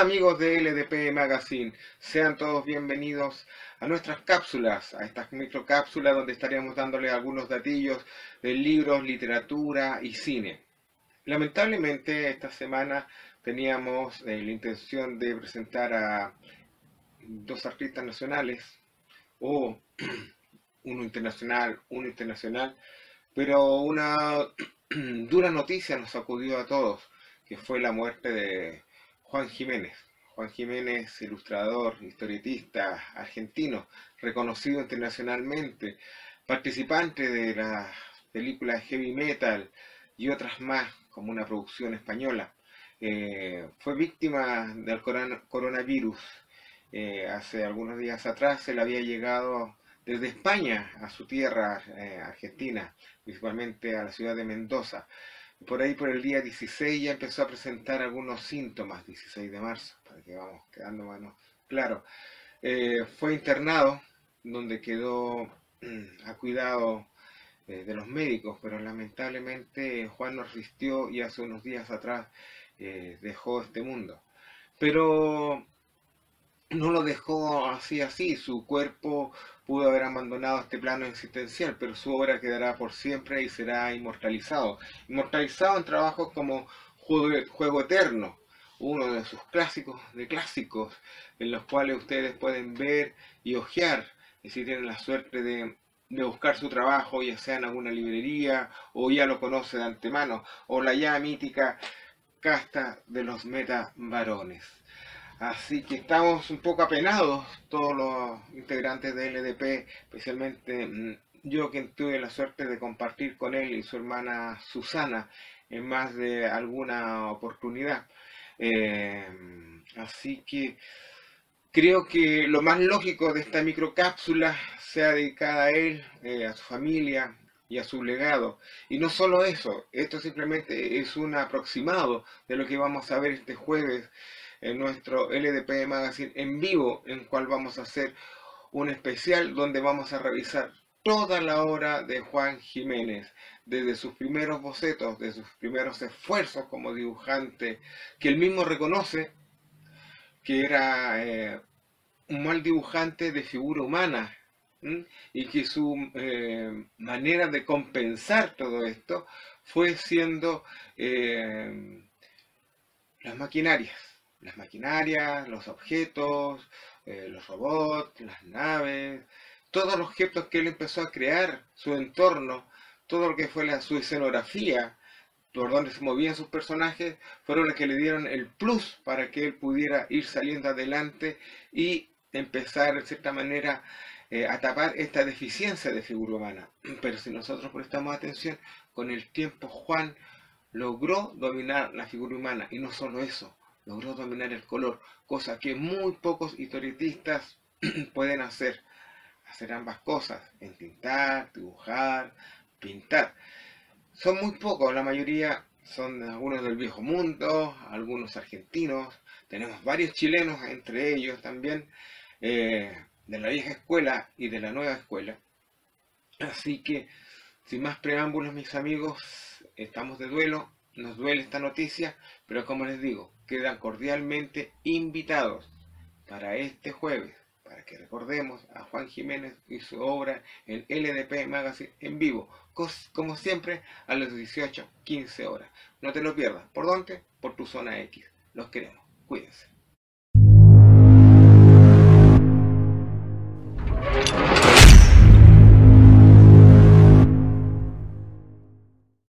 Amigos de LDP Magazine, sean todos bienvenidos a nuestras cápsulas, a estas microcápsulas donde estaríamos dándole algunos datillos de libros, literatura y cine. Lamentablemente esta semana teníamos eh, la intención de presentar a dos artistas nacionales, o uno internacional, uno internacional, pero una dura noticia nos sacudió a todos, que fue la muerte de Juan Jiménez. Juan Jiménez, ilustrador, historietista argentino, reconocido internacionalmente, participante de las películas Heavy Metal y otras más, como una producción española. Eh, fue víctima del coronavirus. Eh, hace algunos días atrás se le había llegado desde España a su tierra, eh, Argentina, principalmente a la ciudad de Mendoza por ahí por el día 16 ya empezó a presentar algunos síntomas, 16 de marzo, para que vamos quedando más claro. Eh, fue internado, donde quedó mm, a cuidado eh, de los médicos, pero lamentablemente Juan nos resistió y hace unos días atrás eh, dejó este mundo. Pero no lo dejó así así, su cuerpo pudo haber abandonado este plano existencial, pero su obra quedará por siempre y será inmortalizado. Inmortalizado en trabajos como Juego, Eterno, uno de sus clásicos de clásicos, en los cuales ustedes pueden ver y hojear, y si tienen la suerte de, de buscar su trabajo, ya sea en alguna librería, o ya lo conoce de antemano, o la ya mítica casta de los meta varones. Así que estamos un poco apenados, todos los integrantes de LDP, especialmente mm, yo que tuve la suerte de compartir con él y su hermana Susana en más de alguna oportunidad. Eh, así que creo que lo más lógico de esta microcápsula sea dedicada a él, eh, a su familia y a su legado. Y no solo eso, esto simplemente es un aproximado de lo que vamos a ver este jueves en nuestro LDP Magazine en vivo, en cual vamos a hacer un especial donde vamos a revisar toda la obra de Juan Jiménez, desde sus primeros bocetos, de sus primeros esfuerzos como dibujante, que él mismo reconoce que era eh, un mal dibujante de figura humana, y que su eh, manera de compensar todo esto fue siendo eh, las maquinarias las maquinarias, los objetos, eh, los robots, las naves, todos los objetos que él empezó a crear, su entorno, todo lo que fue su escenografía, por donde se movían sus personajes, fueron los que le dieron el plus para que él pudiera ir saliendo adelante y empezar, en cierta manera, eh, a tapar esta deficiencia de figura humana. Pero si nosotros prestamos atención, con el tiempo Juan logró dominar la figura humana, y no solo eso, logró dominar el color, cosa que muy pocos historietistas pueden hacer. Hacer ambas cosas, entintar, dibujar, pintar. Son muy pocos, la mayoría son algunos del viejo mundo, algunos argentinos, tenemos varios chilenos entre ellos también, eh, de la vieja escuela y de la nueva escuela. Así que, sin más preámbulos, mis amigos, estamos de duelo, nos duele esta noticia, pero como les digo, quedan cordialmente invitados para este jueves, para que recordemos a Juan Jiménez y su obra en LDP Magazine en vivo, como siempre a las 18, 15 horas. No te lo pierdas. ¿Por dónde? Por tu zona X. Los queremos. Cuídense.